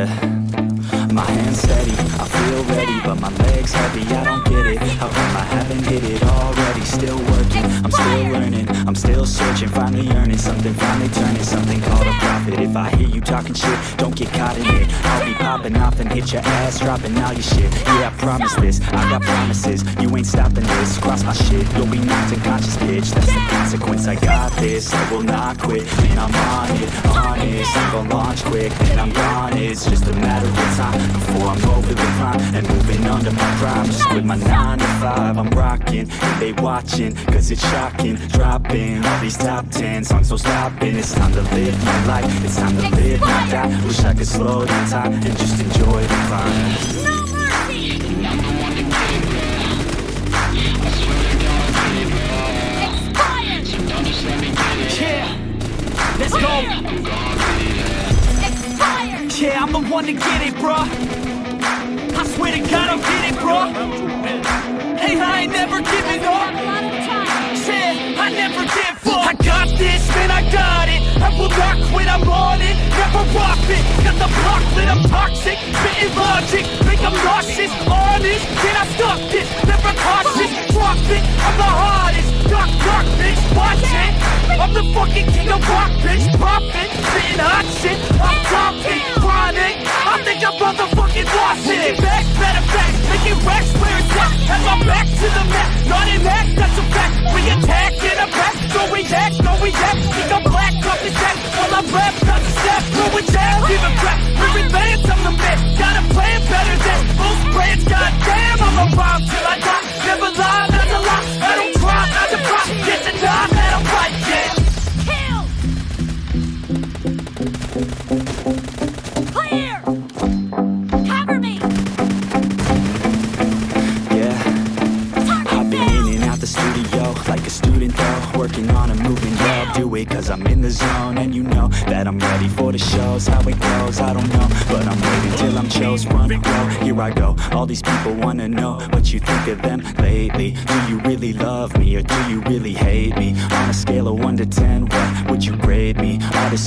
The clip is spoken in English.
Yeah, my hands steady, I feel ready, but my legs heavy. I don't get it. How come I haven't hit it already? Still searching, finally earning something, finally turning something called a profit. If I hear you talking shit, don't get caught in it. I'll be popping off and hit your ass, dropping all your shit. Yeah, I promise this, I got promises. You ain't stopping this. Cross my shit, you'll be knocked unconscious, bitch. That's the consequence. I got this, I will not quit. Man, I'm on it, honest. I'm gonna launch quick, and I'm gone. It's just a matter of time before I'm over and moving under my. Just quit my nine to five. I'm rocking, and they watching, cause it's shocking. Dropping all these top ten songs, so stopping. It's time to live my life. It's time to live, not die. Wish I could slow down time and just enjoy the climb. No mercy! Let's go. Expired! Yeah, I'm the one to get it, bruh. I swear to God, I'll get it, bruh. Hey, I ain't never giving up. A lot of time. Yeah, I never give up. I got this, man, I got it. I will not quit, I'm on it. Never rock it. Got the block lit, I'm toxic. Spitting logic, think I'm nauseous. Honest, can I stop this? Never cautious, drop it. I'm the hardest. Dark, dark, bitch, watch it. I'm the fucking king of rock, bitch. Poppin', spitting hot shit. I'm topic, rap, not step. Going down, give a crap. We're advanced, that I'm ready for the shows How it goes, I don't know But I'm waiting till I'm chose Run, go, here I go All these people wanna know what you think of them lately Do you really love me or do you really hate me? On a scale of 1 to 10, what would you grade me? All this